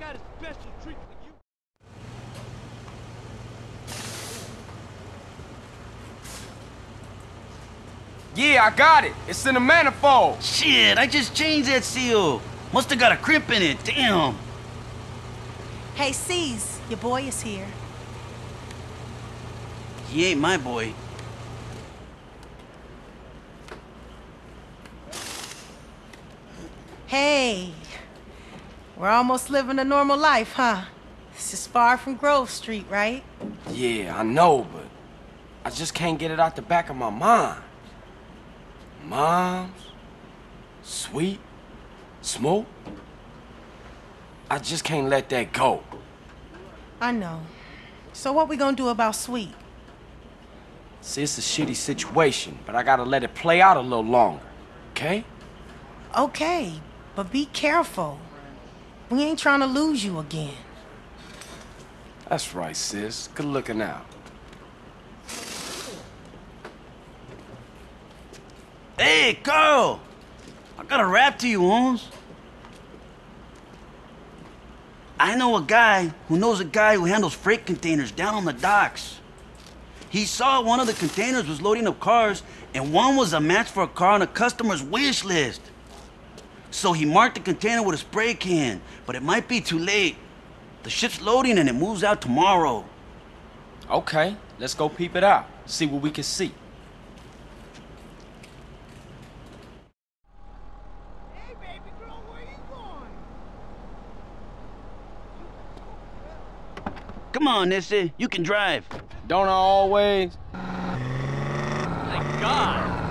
got a special treat for you. Yeah, I got it. It's in the manifold. Shit, I just changed that seal. Must have got a crimp in it. Damn. Hey, C's, your boy is here. He ain't my boy. Hey, we're almost living a normal life, huh? This is far from Grove Street, right? Yeah, I know, but I just can't get it out the back of my mind. Moms, sweet, smoke. I just can't let that go. I know. So what we gonna do about Sweet? See, it's a shitty situation, but I gotta let it play out a little longer, okay? Okay, but be careful. We ain't trying to lose you again. That's right, sis. Good looking out. Hey, Carl! I got a rap to you, Holmes. I know a guy who knows a guy who handles freight containers down on the docks. He saw one of the containers was loading up cars, and one was a match for a car on a customer's wish list. So he marked the container with a spray can, but it might be too late. The ship's loading and it moves out tomorrow. Okay, let's go peep it out. See what we can see. Hey, baby girl, where you going? Come on, Nissy, you can drive. Don't I always? Thank God.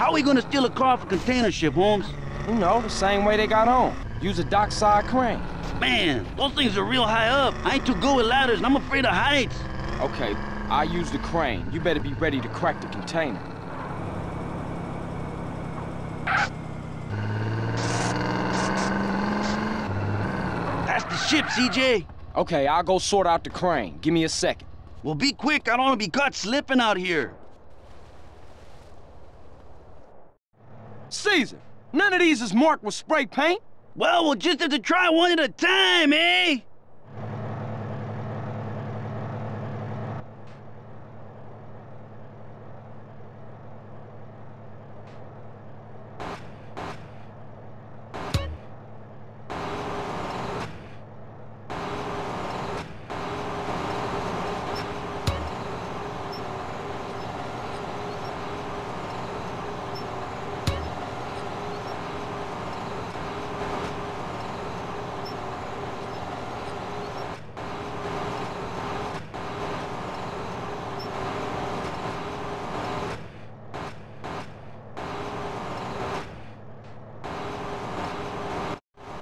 How are we gonna steal a car off a container ship, Holmes? You know, the same way they got on. Use a dockside crane. Man, those things are real high up. I ain't too good with ladders, and I'm afraid of heights. Okay, I use the crane. You better be ready to crack the container. That's the ship, CJ. Okay, I'll go sort out the crane. Give me a second. Well, be quick. I don't want to be caught slipping out here. Cesar, none of these is marked with spray paint. Well, we'll just have to try one at a time, eh?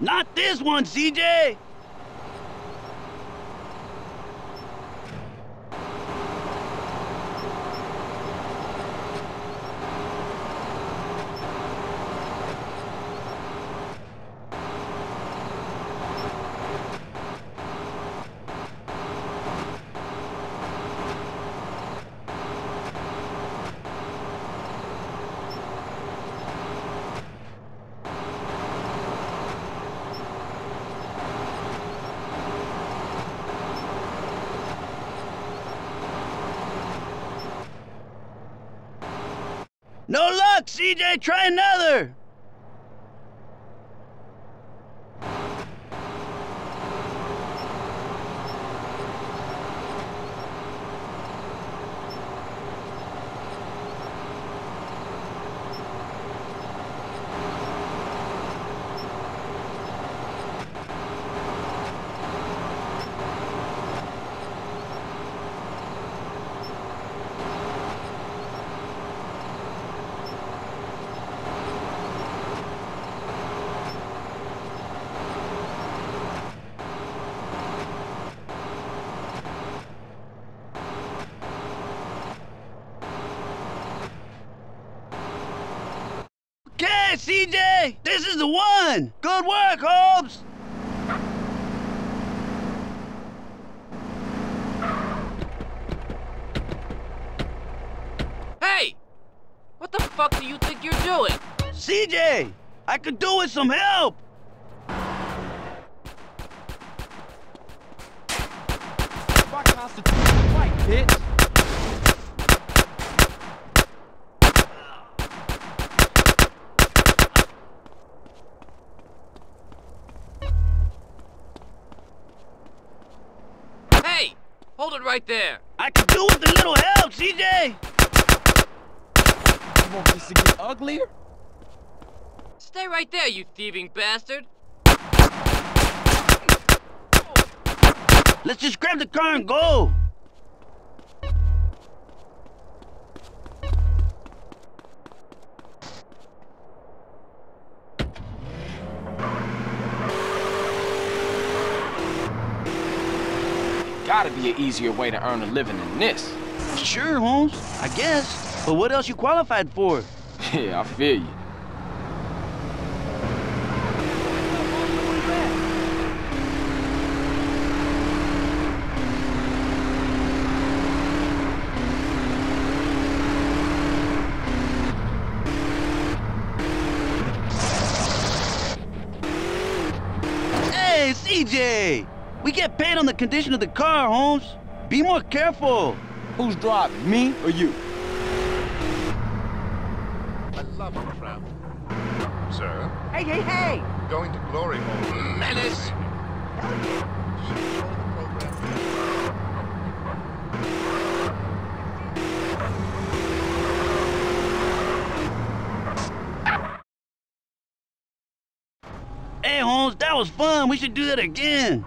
Not this one, CJ! No luck, CJ! Try another! CJ! This is the one! Good work, Hobbs! Hey! What the fuck do you think you're doing? CJ! I could do with some help! Fight, bitch! Hold it right there! I can do with a little help, CJ. You want this to get uglier? Stay right there, you thieving bastard! Let's just grab the car and go. Gotta be an easier way to earn a living than this. Sure, Holmes. I guess. But what else you qualified for? Yeah, I feel you. Hey, CJ! We get paid on the condition of the car, Holmes. Be more careful. Who's driving, me or you? I love a crowd. Sir, Hey, hey, hey! going to Glory Hole. Menace! Enjoy the program. Hey, Holmes, that was fun. We should do that again.